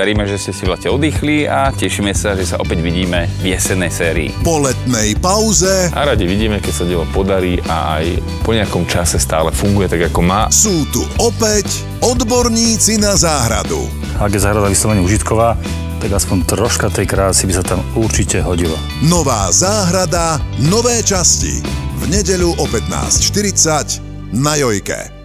Veríme, že ste si v lete oddychli a tešíme sa, že sa opäť vidíme v jesennej sérii. Po letnej pauze a radi vidíme, keď sa dielo podarí a aj po nejakom čase stále funguje tak, ako má. Sú tu opäť odborníci na záhradu. Ak je záhrada vyslovene užitková, tak aspoň troška tej krásy by sa tam určite hodilo. Nová záhrada, nové časti. V nedeľu o 15.40 na Jojke.